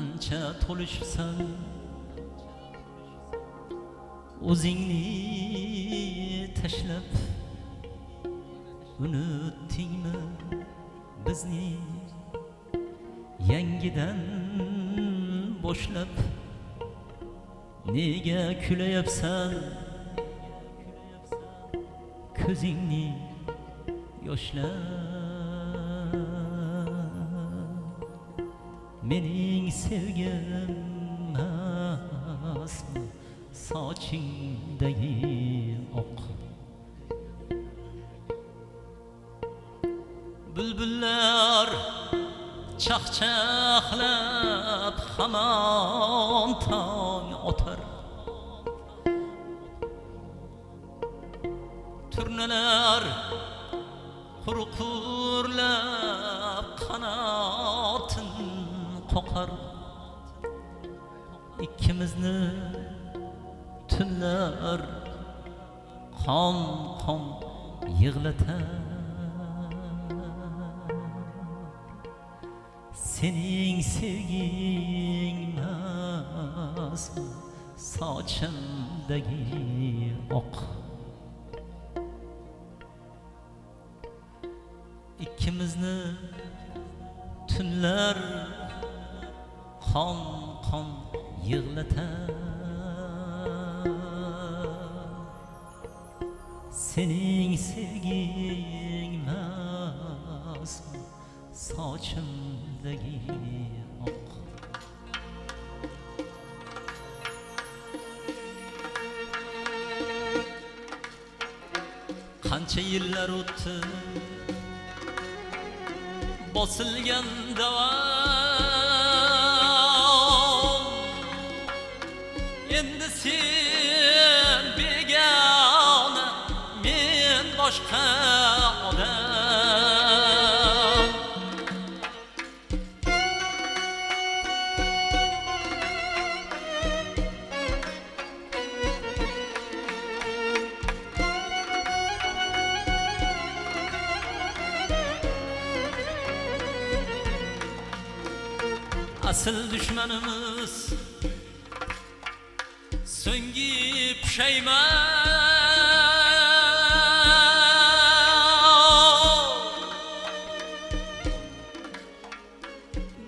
ancha to'lishibsan o'zingni tashlab unutdingmi bizni yangidan boshlab nega kulayapsan ko'zingni yoshlab mening sevgim emasmi sochingdagi oq bulbullar chaqchaqlab hamon tong otar. Turnalar hurqurlab qanotin qoqar ikkimizni tunlar qon qon yig'latar sening sevging emasmi sochimdagi oq ikkimizni tunlar qon qon yig'latar. Sening sevging emasmi sochimdagi oq. Qancha yillar o'tdi bosilgan davar sen begona men boshqa odam asıl düşmanımız pushaymon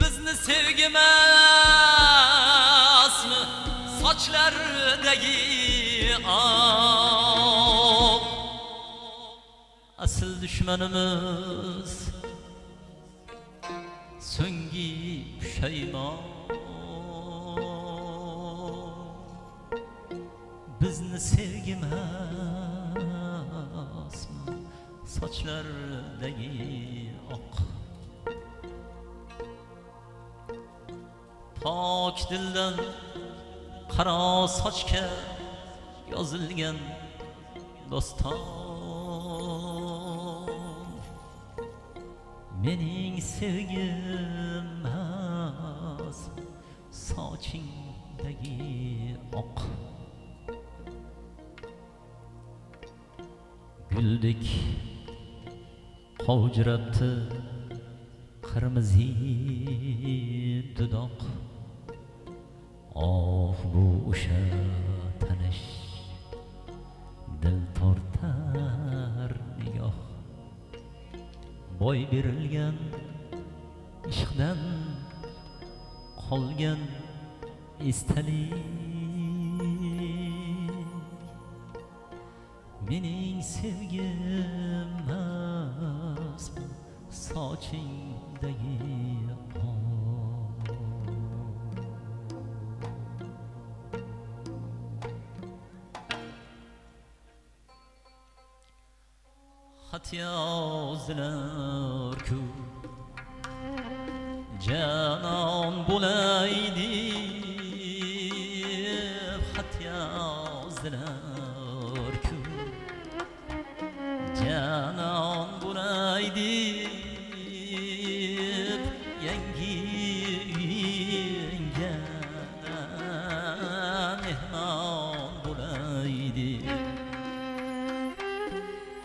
bizni sevgimasmi sochlardagi oq asl dushmanimiz so'nggi pushaymon bizni sevgimasmi sochlardagi oq. Pok dildan qaro sochga yozilgan doston. Mening sevgim sochingdagi oq. Guldek qovjirabdi qirmizi dudoq. Oh bu o'sha tanish dil tortar nigoh. Boy berilgan ishqdan qolgan esdalik mening sevgim emasmi sochingdagi oq xat yozdilar ku janon bo'lay deb xat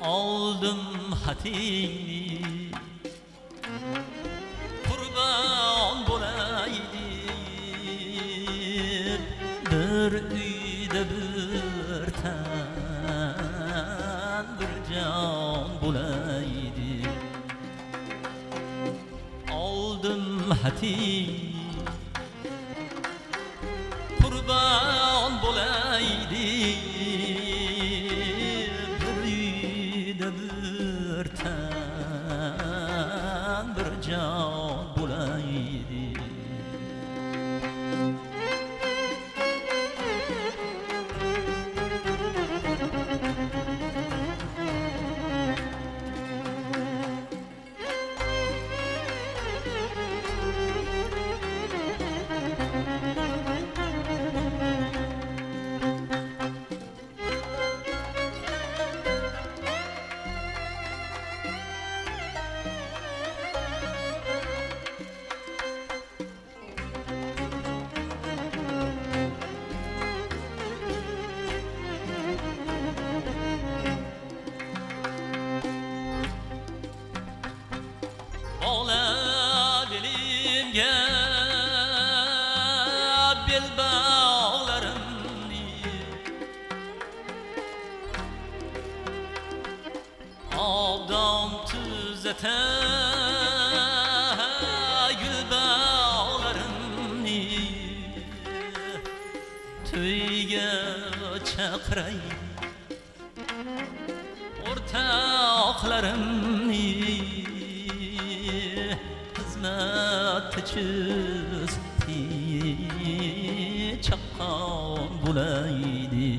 oldum hatini Kurban bulaydı Bir üyde bir ten Bir can bulaydı. Oldum hatini ko'zlata gulbog'larimni to'yga chaqiray o'rtoqlarimni xizmatchi chaqqon bo'laydi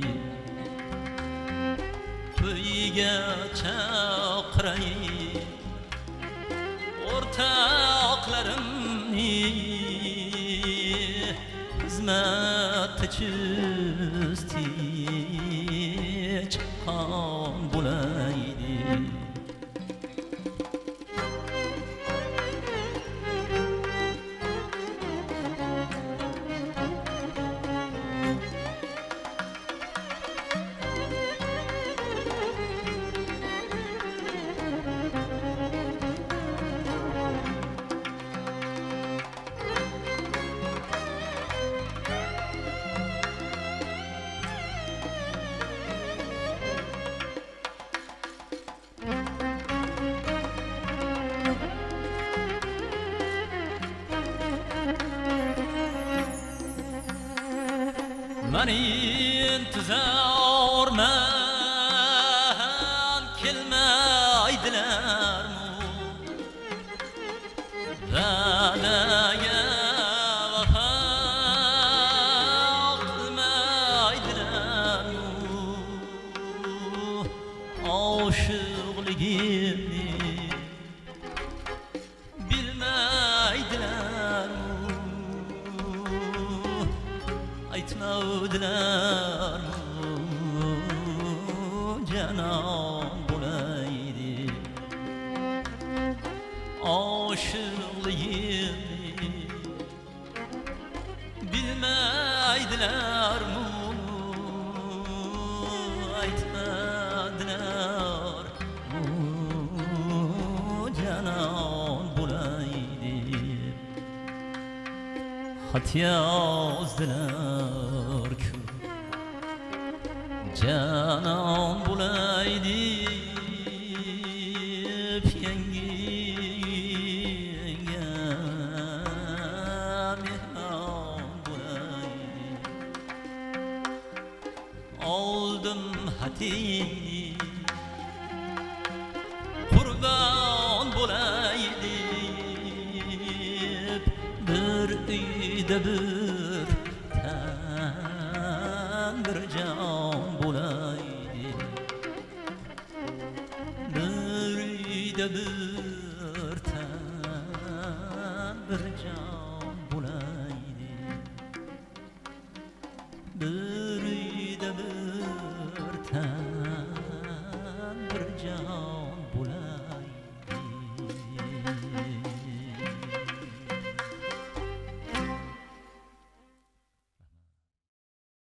to'yga chaqiray Tüyge çakray ortaklarımni hizmet çizdi mani intizorman aytmavdilarmu canon bo'laydi oshiqligimni bilmaydilarmu aytmadilarmu canon bo'laydi xat yozdilar-ku mehmon bo'laydi oldim xatingni qurbon bo'laydi bir uyda bir Good.